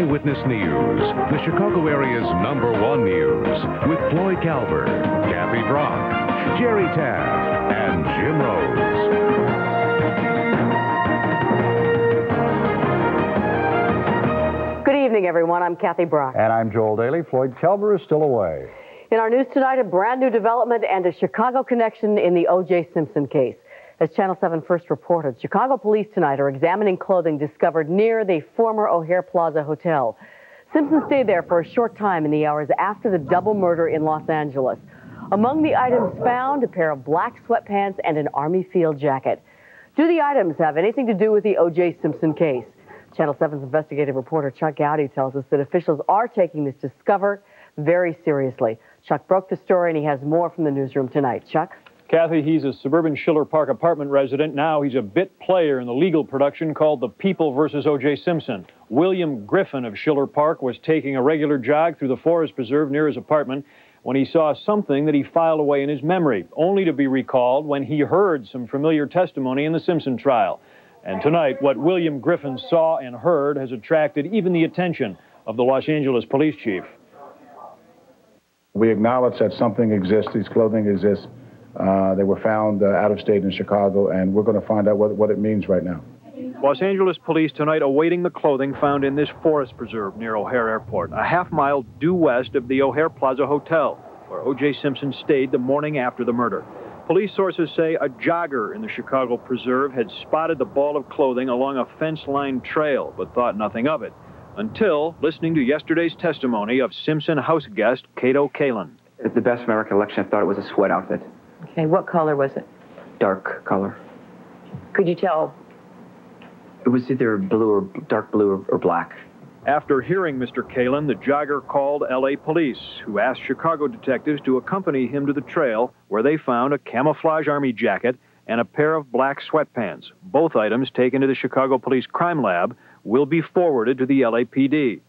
Eyewitness News, the Chicago area's number one news, with Floyd Kalber, Kathy Brock, Jerry Taft, and Jim Rose. Good evening, everyone. I'm Kathy Brock. And I'm Joel Daly. Floyd Kalber is still away. In our news tonight, a brand new development and a Chicago connection in the O.J. Simpson case. As Channel 7 first reported, Chicago police tonight are examining clothing discovered near the former O'Hare Plaza Hotel. Simpson stayed there for a short time in the hours after the double murder in Los Angeles. Among the items found, a pair of black sweatpants and an Army field jacket. Do the items have anything to do with the O.J. Simpson case? Channel 7's investigative reporter Chuck Goudie tells us that officials are taking this discover very seriously. Chuck broke the story and he has more from the newsroom tonight. Chuck? Kathy, he's a suburban Schiller Park apartment resident. Now he's a bit player in the legal production called The People versus O.J. Simpson. William Griffin of Schiller Park was taking a regular jog through the forest preserve near his apartment when he saw something that he filed away in his memory, only to be recalled when he heard some familiar testimony in the Simpson trial. And tonight, what William Griffin saw and heard has attracted even the attention of the Los Angeles police chief. We acknowledge that something exists, these clothing exists. Uh, they were found uh, out of state in Chicago, and we're going to find out what, what it means right now. Los Angeles police tonight awaiting the clothing found in this forest preserve near O'Hare Airport, a half mile due west of the O'Hare Plaza Hotel, where O.J. Simpson stayed the morning after the murder. Police sources say a jogger in the Chicago preserve had spotted the ball of clothing along a fence lined trail, but thought nothing of it. Until listening to yesterday's testimony of Simpson house guest Kato Kaelin. At the best of my recollection, I thought it was a sweat outfit. Okay, what color was it? Dark color. Could you tell? It was either blue or dark blue or, or black. After hearing Mr. Kaelin, the jogger called LA police, who asked Chicago detectives to accompany him to the trail, where they found a camouflage army jacket and a pair of black sweatpants. Both items taken to the Chicago Police Crime Lab will be forwarded to the LAPD.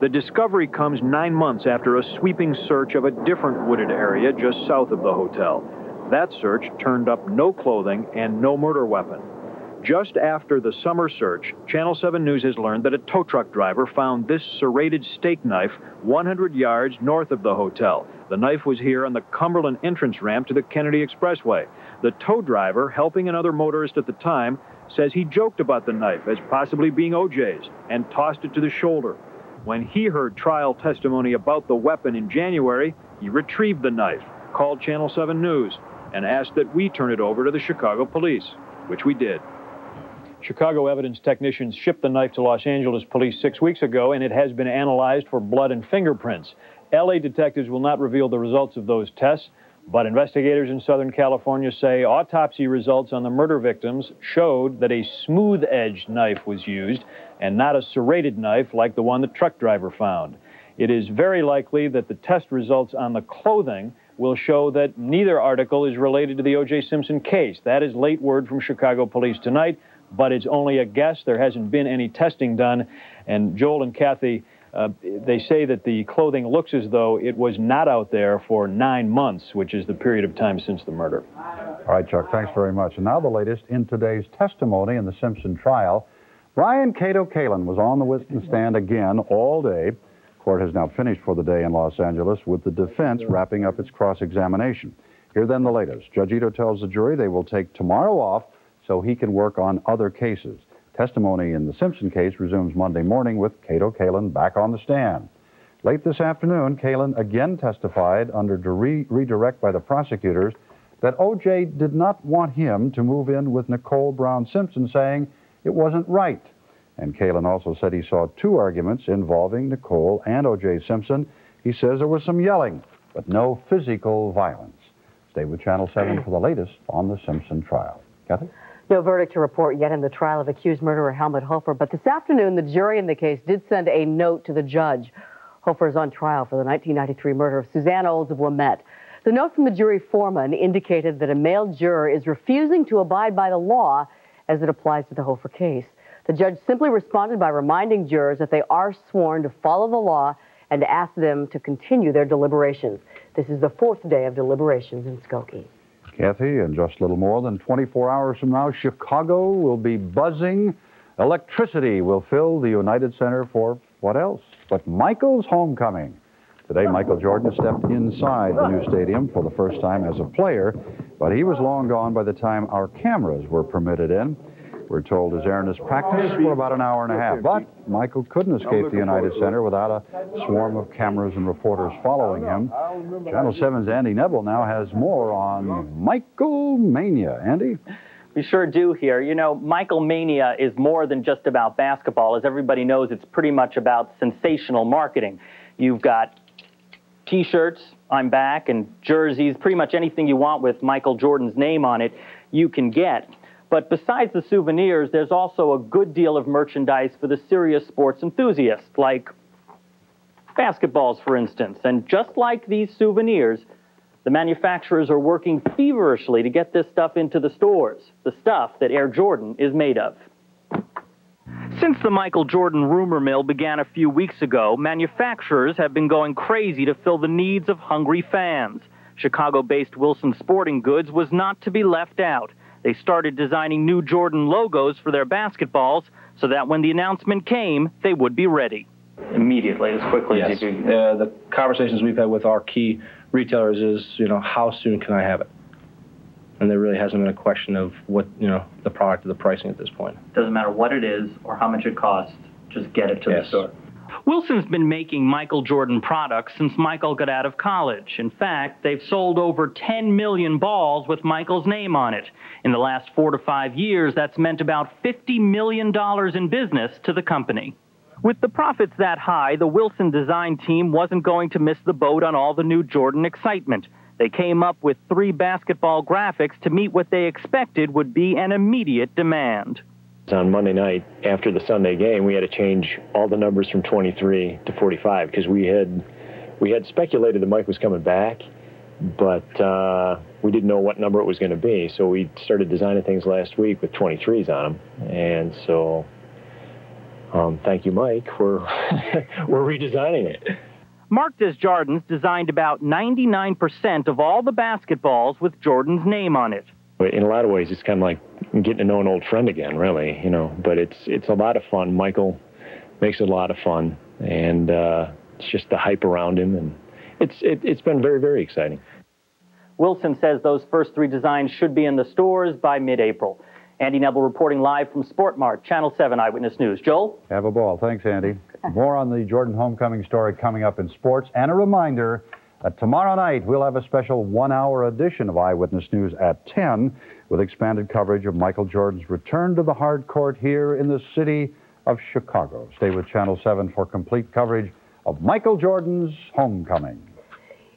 The discovery comes nine months after a sweeping search of a different wooded area just south of the hotel. That search turned up no clothing and no murder weapon. Just after the summer search, Channel 7 News has learned that a tow truck driver found this serrated steak knife 100 yards north of the hotel. The knife was here on the Cumberland entrance ramp to the Kennedy Expressway. The tow driver, helping another motorist at the time, says he joked about the knife as possibly being OJ's and tossed it to the shoulder. When he heard trial testimony about the weapon in January, he retrieved the knife, called Channel 7 News, and asked that we turn it over to the Chicago police, which we did. Chicago evidence technicians shipped the knife to Los Angeles police six weeks ago, and it has been analyzed for blood and fingerprints. LA detectives will not reveal the results of those tests, but investigators in Southern California say autopsy results on the murder victims showed that a smooth edged knife was used and not a serrated knife like the one the truck driver found. It is very likely that the test results on the clothing will show that neither article is related to the O.J. Simpson case. That is late word from Chicago police tonight, but it's only a guess. There hasn't been any testing done. And Joel and Kathy, uh, they say that the clothing looks as though it was not out there for nine months, which is the period of time since the murder. All right, Chuck, thanks very much. And now the latest in today's testimony in the Simpson trial. Brian Kato Kaelin was on the witness stand again all day. Court has now finished for the day in Los Angeles with the defense wrapping up its cross examination. Here then the latest. Judge Ito tells the jury they will take tomorrow off so he can work on other cases. Testimony in the Simpson case resumes Monday morning with Kato Kaelin back on the stand. Late this afternoon, Kaelin again testified under re- redirect by the prosecutors that O.J. did not want him to move in with Nicole Brown Simpson, saying it wasn't right. And Kaelin also said he saw two arguments involving Nicole and O.J. Simpson. He says there was some yelling, but no physical violence. Stay with Channel 7 for the latest on the Simpson trial. Kathy? No verdict to report yet in the trial of accused murderer Helmut Hofer, but this afternoon the jury in the case did send a note to the judge. Hofer is on trial for the 1993 murder of Suzanne Olds of Wilmette. The note from the jury foreman indicated that a male juror is refusing to abide by the law as it applies to the Hofer case. The judge simply responded by reminding jurors that they are sworn to follow the law and asked them to continue their deliberations. This is the fourth day of deliberations in Skokie. Kathy, in just a little more than 24 hours from now, Chicago will be buzzing. Electricity will fill the United Center for what else but Michael's homecoming. Today, Michael Jordan stepped inside the new stadium for the first time as a player, but he was long gone by the time our cameras were permitted in. We're told his is practice for about an hour and a half. But Michael couldn't escape the United Center without a swarm of cameras and reporters following him. Channel 7's Andy Neville now has more on Michael Mania. Andy? We sure do here. You know, Michael Mania is more than just about basketball. As everybody knows, it's pretty much about sensational marketing. You've got t shirts, I'm back, and jerseys, pretty much anything you want with Michael Jordan's name on it, you can get. But besides the souvenirs, there's also a good deal of merchandise for the serious sports enthusiast, like basketballs, for instance. And just like these souvenirs, the manufacturers are working feverishly to get this stuff into the stores, the stuff that Air Jordan is made of. Since the Michael Jordan rumor mill began a few weeks ago, manufacturers have been going crazy to fill the needs of hungry fans. Chicago based Wilson Sporting Goods was not to be left out. They started designing new Jordan logos for their basketballs so that when the announcement came, they would be ready. Immediately, as quickly yes. as you can. Uh, the conversations we've had with our key retailers is, you know, how soon can I have it? And there really hasn't been a question of what, you know, the product or the pricing at this point. Doesn't matter what it is or how much it costs, just get it to yes. the store. Wilson's been making Michael Jordan products since Michael got out of college. In fact, they've sold over 10 million balls with Michael's name on it. In the last four to five years, that's meant about $50 million in business to the company. With the profits that high, the Wilson design team wasn't going to miss the boat on all the new Jordan excitement. They came up with three basketball graphics to meet what they expected would be an immediate demand. On Monday night after the Sunday game, we had to change all the numbers from 23 to 45 because we had we had speculated that Mike was coming back, but uh, we didn't know what number it was going to be. So we started designing things last week with 23s on them, and so um, thank you, Mike. We're we're redesigning it. Mark Desjardins designed about 99% of all the basketballs with Jordan's name on it. In a lot of ways, it's kind of like getting to know an old friend again, really, you know. But it's it's a lot of fun. Michael makes it a lot of fun, and uh, it's just the hype around him, and it's it, it's been very very exciting. Wilson says those first three designs should be in the stores by mid-April. Andy Neville reporting live from Sportmart, Channel 7 Eyewitness News. Joel? Have a ball. Thanks, Andy. More on the Jordan homecoming story coming up in sports. And a reminder tomorrow night we'll have a special one hour edition of Eyewitness News at 10 with expanded coverage of Michael Jordan's return to the hard court here in the city of Chicago. Stay with Channel 7 for complete coverage of Michael Jordan's homecoming.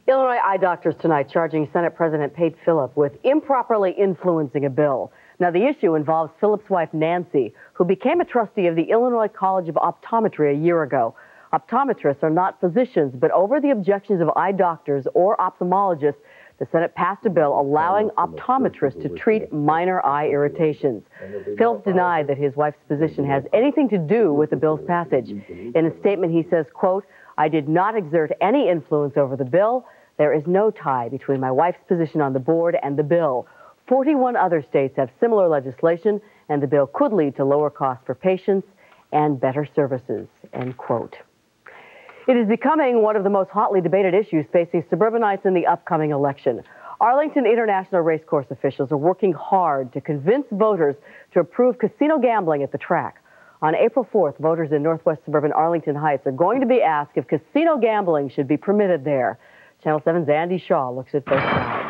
Illinois eye doctors tonight charging Senate President Pate Philip with improperly influencing a bill. Now, the issue involves Philip's wife, Nancy, who became a trustee of the Illinois College of Optometry a year ago. Optometrists are not physicians, but over the objections of eye doctors or ophthalmologists, the Senate passed a bill allowing optometrists to treat minor eye irritations. Philips denied that his wife's position has anything to do with the bill's passage. In a statement, he says, quote, I did not exert any influence over the bill. There is no tie between my wife's position on the board and the bill. 41 other states have similar legislation, and the bill could lead to lower costs for patients and better services, end quote. It is becoming one of the most hotly debated issues facing suburbanites in the upcoming election. Arlington International Racecourse officials are working hard to convince voters to approve casino gambling at the track. On April 4th, voters in northwest suburban Arlington Heights are going to be asked if casino gambling should be permitted there. Channel 7's Andy Shaw looks at both sides.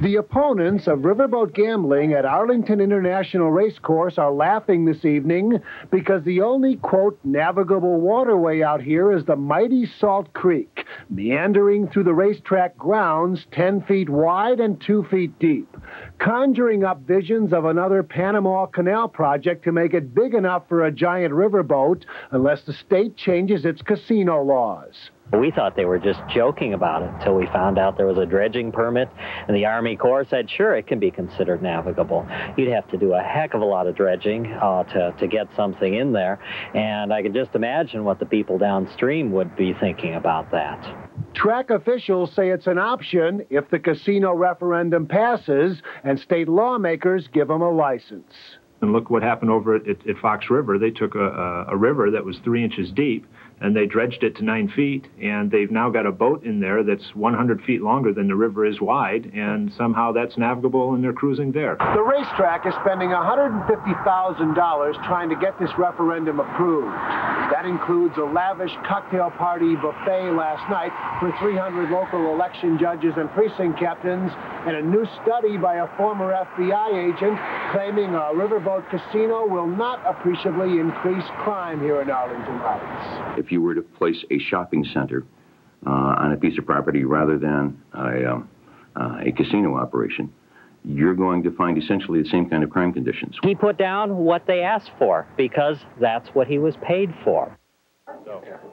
The opponents of riverboat gambling at Arlington International Racecourse are laughing this evening because the only, quote, navigable waterway out here is the mighty Salt Creek, meandering through the racetrack grounds 10 feet wide and 2 feet deep, conjuring up visions of another Panama Canal project to make it big enough for a giant riverboat unless the state changes its casino laws. We thought they were just joking about it until we found out there was a dredging permit, and the Army Corps said, sure, it can be considered navigable. You'd have to do a heck of a lot of dredging uh, to, to get something in there, and I can just imagine what the people downstream would be thinking about that. Track officials say it's an option if the casino referendum passes and state lawmakers give them a license. And look what happened over at, at, at Fox River. They took a, a, a river that was three inches deep and they dredged it to nine feet, and they've now got a boat in there that's 100 feet longer than the river is wide, and somehow that's navigable, and they're cruising there. The racetrack is spending $150,000 trying to get this referendum approved. That includes a lavish cocktail party buffet last night for 300 local election judges and precinct captains, and a new study by a former FBI agent claiming a riverboat casino will not appreciably increase crime here in Arlington Heights. If you were to place a shopping center uh, on a piece of property rather than a, um, uh, a casino operation, you're going to find essentially the same kind of crime conditions. He put down what they asked for because that's what he was paid for.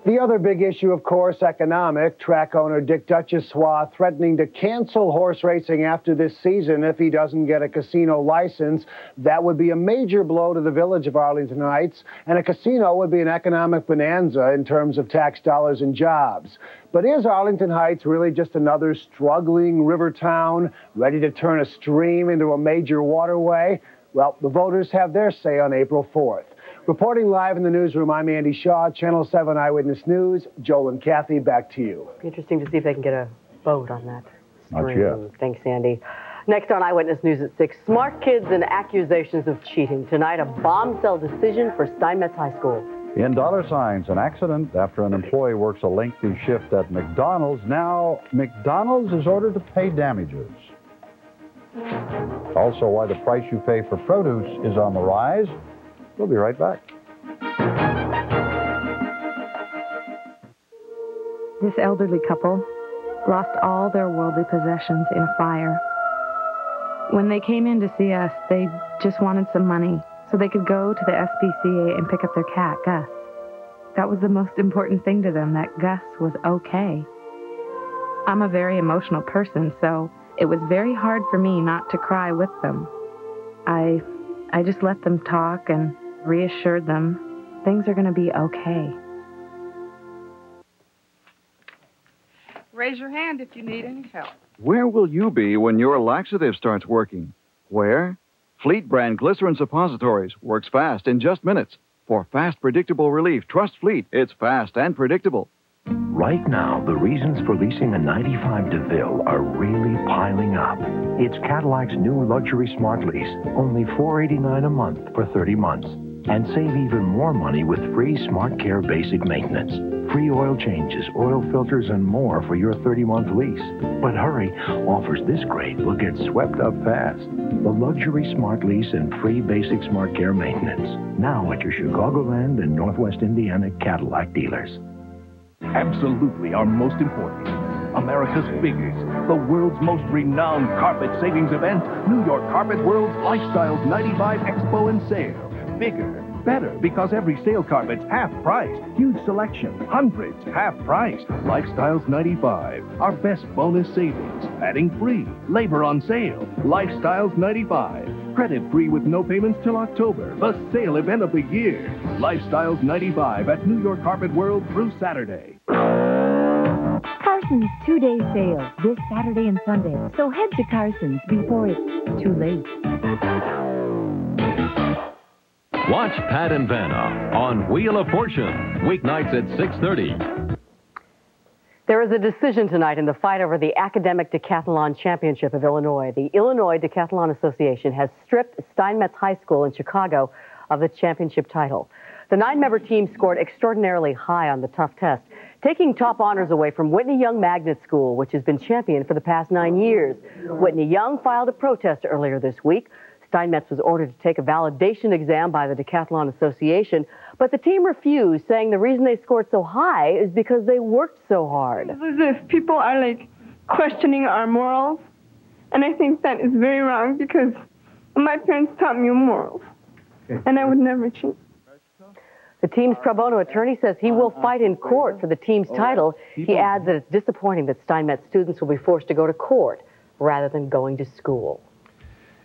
The other big issue, of course, economic. Track owner Dick Duchossois threatening to cancel horse racing after this season if he doesn't get a casino license. That would be a major blow to the village of Arlington Heights, and a casino would be an economic bonanza in terms of tax dollars and jobs. But is Arlington Heights really just another struggling river town ready to turn a stream into a major waterway? Well, the voters have their say on April 4th. Reporting live in the newsroom, I'm Andy Shaw, Channel 7 Eyewitness News. Joel and Kathy, back to you. Interesting to see if they can get a vote on that. Not yet. Thanks, Andy. Next on Eyewitness News at 6, smart kids and accusations of cheating. Tonight, a bombshell decision for Steinmetz High School. In dollar signs, an accident after an employee works a lengthy shift at McDonald's. Now, McDonald's is ordered to pay damages. Also, why the price you pay for produce is on the rise. We'll be right back. This elderly couple lost all their worldly possessions in a fire. When they came in to see us, they just wanted some money so they could go to the SPCA and pick up their cat, Gus. That was the most important thing to them, that Gus was okay. I'm a very emotional person, so it was very hard for me not to cry with them. I I just let them talk and reassured them things are going to be okay. Raise your hand if you need any help. Where will you be when your laxative starts working? Where? Fleet brand glycerin suppositories works fast in just minutes. For fast, predictable relief, trust Fleet. It's fast and predictable. Right now, the reasons for leasing a 95 DeVille are really piling up. It's Cadillac's new luxury smart lease, only 489 a month for 30 months. And save even more money with free Smart Care basic maintenance, free oil changes, oil filters, and more for your 30-month lease. But hurry, offers this great will get swept up fast. The luxury smart lease and free basic Smart Care maintenance. Now at your Chicagoland and Northwest Indiana Cadillac dealers. Absolutely our most important. America's biggest, the world's most renowned carpet savings event, New York Carpet World's Lifestyles 95 Expo and Sale. Bigger, better, because every sale carpet's half price. Huge selection, hundreds, half price. Lifestyles 95, our best bonus savings. Adding free, labor on sale. Lifestyles 95, credit free with no payments till October. The sale event of the year. Lifestyles 95 at New York Carpet World through Saturday. Carson's two day sale this Saturday and Sunday. So head to Carson's before it's too late. Watch Pat and Vanna on Wheel of Fortune, weeknights at 6:30. There is a decision tonight in the fight over the Academic Decathlon Championship of Illinois. The Illinois Decathlon Association has stripped Steinmetz High School in Chicago of the championship title. The nine-member team scored extraordinarily high on the tough test, taking top honors away from Whitney Young Magnet School, which has been champion for the past nine years. Whitney Young filed a protest earlier this week. Steinmetz was ordered to take a validation exam by the Decathlon Association, but the team refused, saying the reason they scored so high is because they worked so hard. It's as if people are like questioning our morals, and I think that is very wrong because my parents taught me morals, and I would never change. The team's pro bono attorney says he will fight in court for the team's oh, title. He adds that it's disappointing that Steinmetz students will be forced to go to court rather than going to school.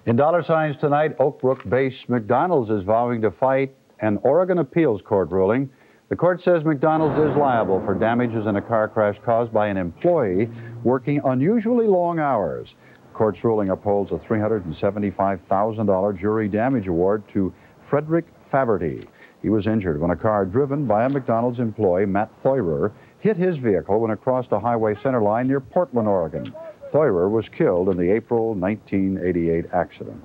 In dollar signs tonight, Oak Brook based McDonald's is vowing to fight an Oregon appeals court ruling. The court says McDonald's is liable for damages in a car crash caused by an employee working unusually long hours. The Court's ruling upholds a $375,000 jury damage award to Frederick Faverty. He was injured when a car driven by a McDonald's employee, Matt Theurer, hit his vehicle when it crossed a highway center line near Portland, Oregon. Theurer was killed in the April 1988 accident.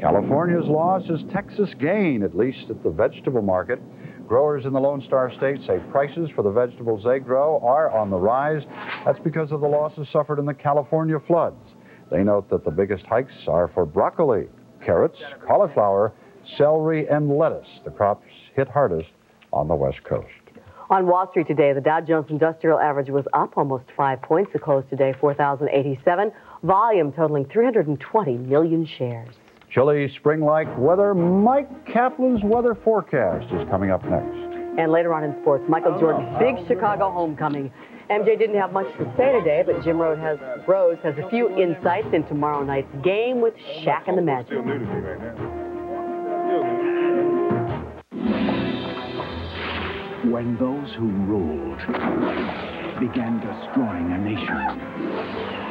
California's loss is Texas' gain, at least at the vegetable market. Growers in the Lone Star State say prices for the vegetables they grow are on the rise. That's because of the losses suffered in the California floods. They note that the biggest hikes are for broccoli, carrots, cauliflower, celery, and lettuce, the crops hit hardest on the West Coast. On Wall Street today, the Dow Jones Industrial Average was up almost five points. The close today, 4,087. Volume totaling 320 million shares. Chilly spring-like weather. Mike Kaplan's weather forecast is coming up next. And later on in sports, Michael Jordan's big Chicago homecoming. MJ didn't have much to say today, but Jim Rose has, Rose has a few insights in tomorrow night's game with Shaq and the Magic. When those who ruled began destroying a nation,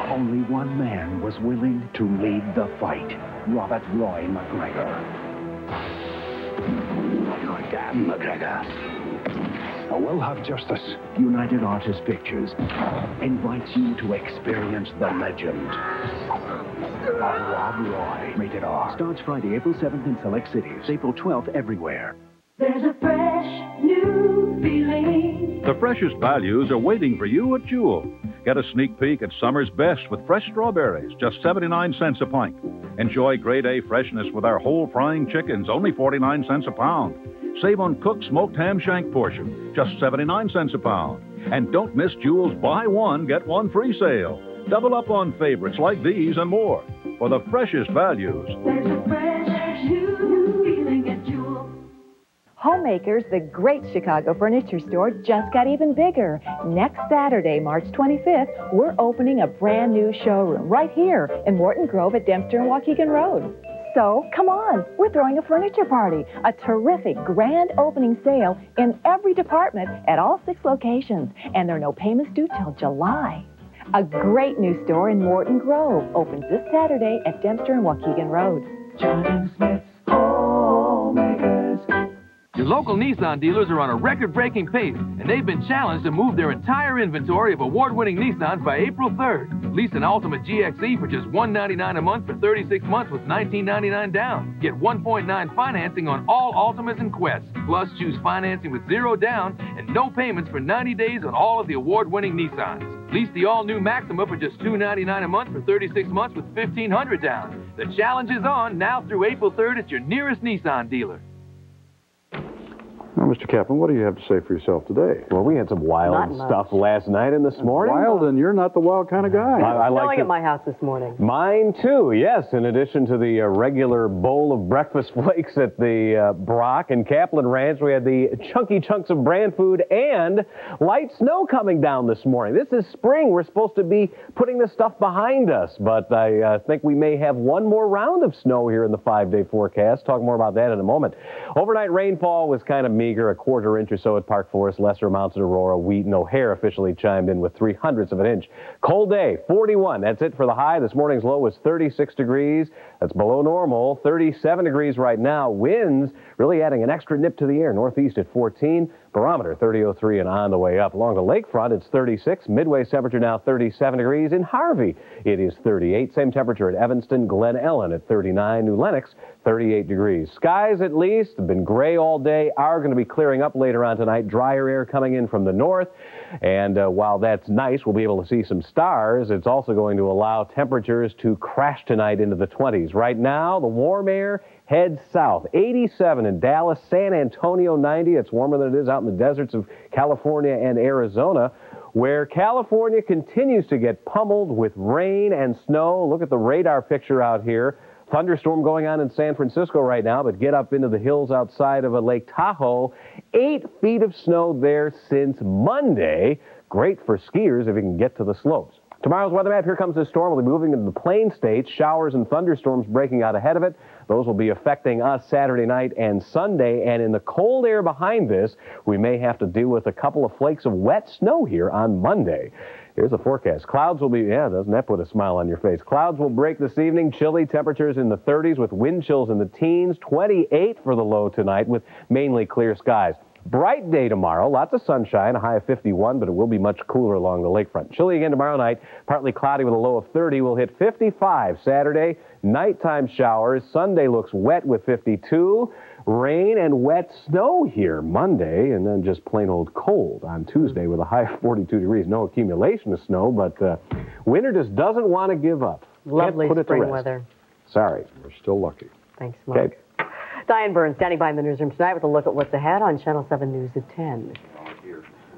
only one man was willing to lead the fight Robert Roy McGregor. You're damn McGregor. A well-have justice. United Artists Pictures invites you to experience the legend of Rob Roy. Rated R. Starts Friday, April 7th in select cities. April 12th everywhere. There's a fresh new feeling. The freshest values are waiting for you at Jewel. Get a sneak peek at summer's best with fresh strawberries, just 79 cents a pint. Enjoy grade A freshness with our whole frying chickens, only 49 cents a pound. Save on cooked smoked ham shank portion, just 79 cents a pound. And don't miss Jewel's buy one, get one free sale. Double up on favorites like these and more. For the freshest values, Homemakers, the great Chicago furniture store, just got even bigger. Next Saturday, March 25th, we're opening a brand new showroom right here in Morton Grove at Dempster and Waukegan Road. So, come on, we're throwing a furniture party, a terrific grand opening sale in every department at all six locations, and there are no payments due till July. A great new store in Morton Grove opens this Saturday at Dempster and Waukegan Road. John and Homemakers. Your local Nissan dealers are on a record-breaking pace, and they've been challenged to move their entire inventory of award-winning Nissans by April 3rd. Lease an Altima GXE for just 199 a month for 36 months with $19.99 down. Get 1.9 financing on all Altimas and Quests. Plus, choose financing with zero down and no payments for 90 days on all of the award-winning Nissans. Lease the all-new Maxima for just 299 a month for 36 months with 1,500 down. The challenge is on now through April 3rd at your nearest Nissan dealer. Now, Mr. Kaplan, what do you have to say for yourself today? Well, we had some wild Not much. stuff last night and this morning. Wild, and you're not the wild kind of guy. I, I like Snowing to- at my house this morning. Mine too, yes. In addition to the uh, regular bowl of breakfast flakes at the uh, Brock and Kaplan Ranch, we had the chunky chunks of brand food and light snow coming down this morning. This is spring. We're supposed to be putting this stuff behind us, but I uh, think we may have one more round of snow here in the five-day forecast. Talk more about that in a moment. Overnight rainfall was kind of meager, a quarter inch or so at Park Forest, lesser amounts at Aurora, Wheaton, O'Hare officially chimed in with three hundredths of an inch. Cold day, 41. That's it for the high. This morning's low was 36 degrees. That's below normal. 37 degrees right now. Winds really adding an extra nip to the air. Northeast at 14. Barometer 3003 and on the way up. Along the lakefront, it's 36. Midway's temperature now 37 degrees. In Harvey, it is 38. Same temperature at Evanston, Glen Ellyn at 39. New Lenox, 38 degrees. Skies at least have been gray all day. Are going to be clearing up later on tonight. Drier air coming in from the north. And uh, while that's nice, we'll be able to see some stars. It's also going to allow temperatures to crash tonight into the 20s. Right now, the warm air heads south. 87 in Dallas, San Antonio 90. It's warmer than it is out in the deserts of California and Arizona, where California continues to get pummeled with rain and snow. Look at the radar picture out here. Thunderstorm going on in San Francisco right now, but get up into the hills outside of a Lake Tahoe. Eight feet of snow there since Monday. Great for skiers if you can get to the slopes. Tomorrow's weather map, here comes this storm. Will be moving into the plain states. Showers and thunderstorms breaking out ahead of it. Those will be affecting us Saturday night and Sunday. And in the cold air behind this, we may have to deal with a couple of flakes of wet snow here on Monday. Here's the forecast. Clouds will be, yeah, doesn't that put a smile on your face? Clouds will break this evening. Chilly temperatures in the 30s with wind chills in the teens. 28 for the low tonight with mainly clear skies. Bright day tomorrow, lots of sunshine, a high of 51, but it will be much cooler along the lakefront. Chilly again tomorrow night, partly cloudy with a low of 30. We'll hit 55 Saturday, nighttime showers. Sunday looks wet with 52. Rain and wet snow here Monday, and then just plain old cold on Tuesday with a high of 42 degrees. No accumulation of snow, but uh, winter just doesn't want to give up. Lovely put it to spring weather. Sorry. We're still lucky. Thanks, Mark. Diann Burns standing by in the newsroom tonight with a look at what's ahead on Channel 7 News at 10.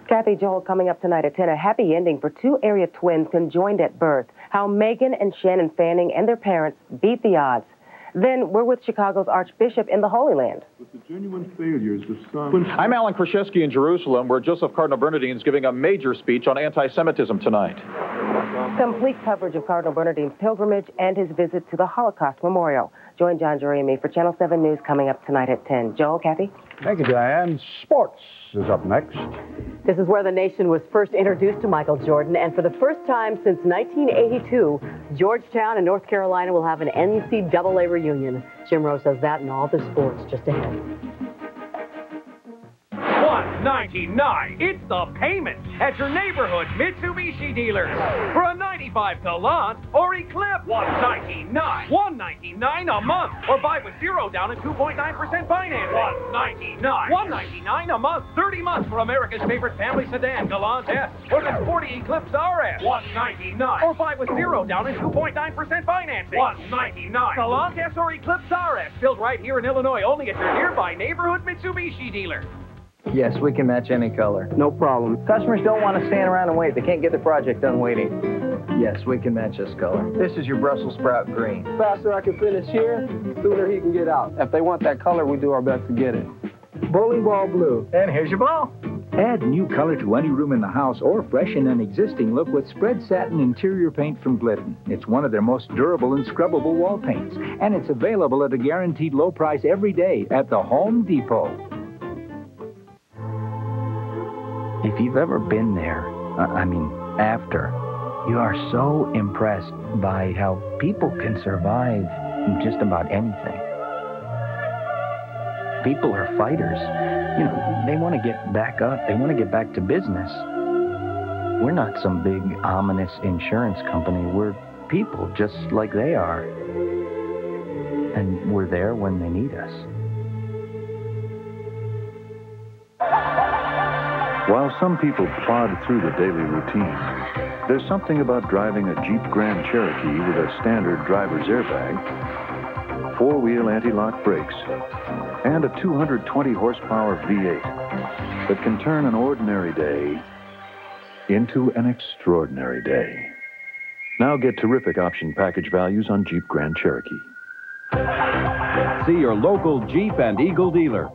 Kathy Joel coming up tonight at 10. A happy ending for two area twins conjoined at birth. How Megan and Shannon Fanning and their parents beat the odds. Then we're with Chicago's Archbishop in the Holy Land. Genuine failures, the son. I'm Alan Krashesky in Jerusalem, where Joseph Cardinal Bernardin is giving a major speech on anti Semitism tonight. Complete coverage of Cardinal Bernardin's pilgrimage and his visit to the Holocaust Memorial. Join John Jury and me for Channel 7 News coming up tonight at 10. Joel, Kathy? Thank you, Diann. Sports is up next. This is where the nation was first introduced to Michael Jordan, and for the first time since 1982, Georgetown and North Carolina will have an NCAA reunion. Jim Rose says that and all the sports just ahead. 199 It's the payment at your neighborhood Mitsubishi dealer. for a 95 Galant or Eclipse. 199 199 a month or buy with zero down and 2.9% financing. 199 199 a month, 30 months for America's favorite family sedan Galant S or the sporty Eclipse RS. 199 or buy with zero down and 2.9% financing. 199 Galant S or Eclipse RS built right here in Illinois only at your nearby neighborhood Mitsubishi dealer. Yes, we can match any color. No problem. Customers don't want to stand around and wait. They can't get the project done waiting. Yes, we can match this color. This is your Brussels sprout green. faster I can finish here, sooner he can get out. If they want that color, we do our best to get it. Bowling ball blue. And here's your ball. Add new color to any room in the house or freshen an existing look with Spred Satin interior paint from Glidden. It's one of their most durable and scrubbable wall paints, and it's available at a guaranteed low price every day at the Home Depot. If you've ever been there, uh, I mean, after, you are so impressed by how people can survive just about anything. People are fighters. You know, they want to get back up, they want to get back to business. We're not some big, ominous insurance company. We're people just like they are. And we're there when they need us. While some people plod through the daily routine, there's something about driving a Jeep Grand Cherokee with a standard driver's airbag, four-wheel anti-lock brakes, and a 220 horsepower V8 that can turn an ordinary day into an extraordinary day. Now get terrific option package values on Jeep Grand Cherokee. See your local Jeep and Eagle dealer.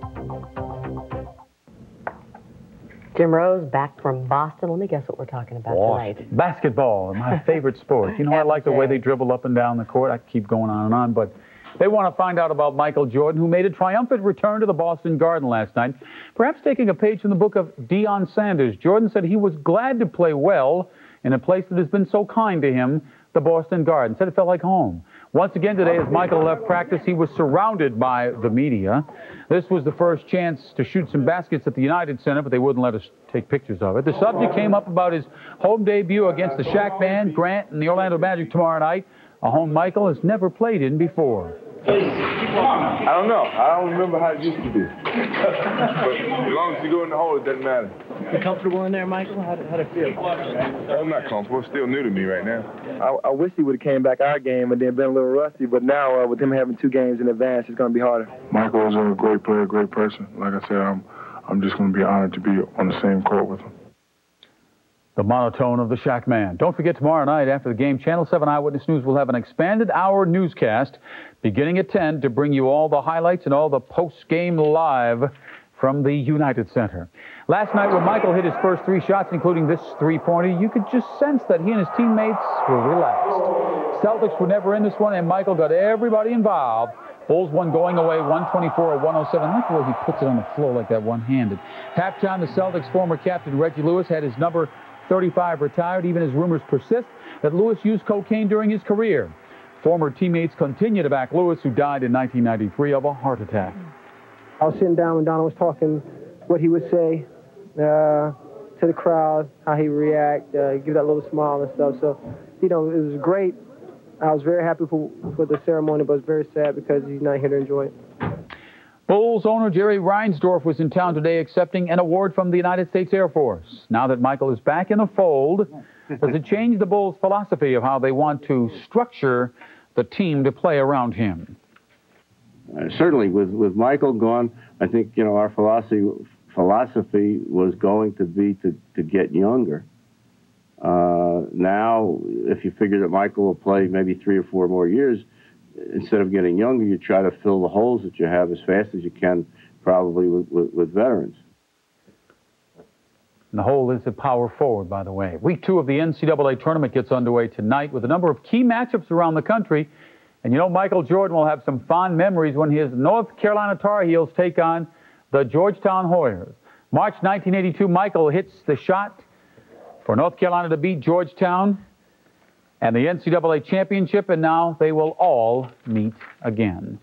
Jim Rose back from Boston. Let me guess what we're talking about tonight. Basketball, my favorite sport. You know, I like the way they dribble up and down the court. I keep going on and on, but they want to find out about Michael Jordan, who made a triumphant return to the Boston Garden last night. Perhaps taking a page from the book of Deion Sanders. Jordan said he was glad to play well in a place that has been so kind to him, the Boston Garden. Said it felt like home. Once again today, as Michael left practice, he was surrounded by the media. This was the first chance to shoot some baskets at the United Center, but they wouldn't let us take pictures of it. The subject came up about his home debut against the Shaq Band, Grant, and the Orlando Magic tomorrow night, a home Michael has never played in before. I don't know. I don't remember how it used to be. but as long as you go in the hole, it doesn't matter. You comfortable in there, Michael? How did, how'd it feel? I'm not comfortable. It's still new to me right now. I, I wish he would have came back our game and then been a little rusty, but now uh, with him having two games in advance, it's going to be harder. Michael is a great player, great person. Like I said, I'm, I'm just going to be honored to be on the same court with him. The monotone of the Shaq Man. Don't forget tomorrow night after the game, Channel 7 Eyewitness News will have an expanded hour newscast beginning at 10 to bring you all the highlights and all the post-game live from the United Center. Last night when Michael hit his first three shots, including this three-pointer, you could just sense that he and his teammates were relaxed. Celtics were never in this one, and Michael got everybody involved. Bulls one going away, 124 or 107. I like the way he puts it on the floor like that one-handed. Halftime, the Celtics' former captain Reggie Lewis had his number 35 retired even as rumors persist that Lewis used cocaine during his career. Former teammates continue to back Lewis, who died in 1993 of a heart attack. I was sitting down when Donald was talking, what he would say uh, to the crowd, how he react, uh, give that little smile and stuff. So, you know, it was great. I was very happy for, for the ceremony, but was very sad because he's not here to enjoy it. Bulls owner Jerry Reinsdorf was in town today accepting an award from the United States Air Force. Now that Michael is back in the fold, does it change the Bulls' philosophy of how they want to structure the team to play around him? Uh, certainly, with, with Michael gone, I think you know our philosophy philosophy was going to be to, to get younger. Uh, now, if you figure that Michael will play maybe three or four more years, instead of getting younger, you try to fill the holes that you have as fast as you can, probably with, with, with veterans. And the hole is a power forward, by the way. Week two of the NCAA tournament gets underway tonight with a number of key matchups around the country. And you know, Michael Jordan will have some fond memories when his North Carolina Tar Heels take on the Georgetown Hoyas. March 1982, Michael hits the shot for North Carolina to beat Georgetown and the NCAA championship, and now they will all meet again.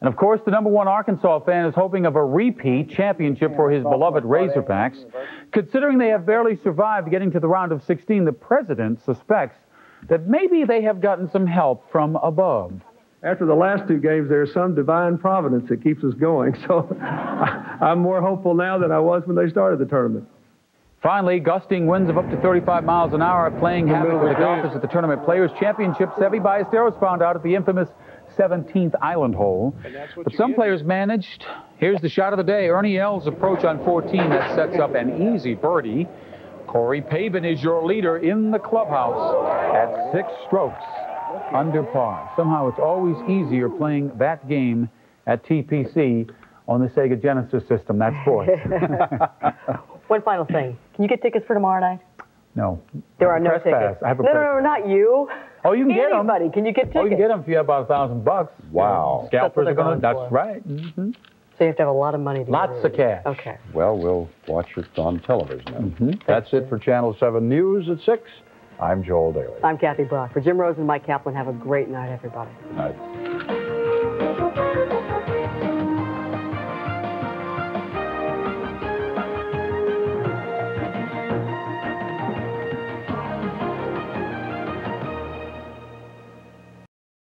And of course, the number one Arkansas fan is hoping of a repeat championship for his beloved Razorbacks. Considering they have barely survived getting to the round of 16, the president suspects that maybe they have gotten some help from above. After the last two games, there's some divine providence that keeps us going. So I'm more hopeful now than I was when they started the tournament. Finally, gusting winds of up to 35 miles an hour are playing havoc with the golfers at the Tournament Players Championship. Seve Ballesteros found out at the infamous 17th island hole. But some players managed. Here's the shot of the day. Ernie Els' approach on 14 that sets up an easy birdie. Corey Pavin is your leader in the clubhouse at six strokes under par. Somehow it's always easier playing that game at TPC on the Sega Genesis system. That's sports. One final thing. Can you get tickets for tomorrow night? no. There are no Press tickets. pass. I have a no, press- no, no, not you. Oh, you can get them. Anybody. Can you get tickets? Oh, you can get them if you have about a thousand bucks. Wow. Scalpers are they're going That's for. right. hmm So you have to have a lot of money to Lots of cash. Okay. Well, we'll watch it on television. Mm-hmm. That's it for Channel 7 News at 6. I'm Joel Daly. I'm Kathy Brock. For Jim Rose and Mike Kaplan, have a great night, everybody. Night.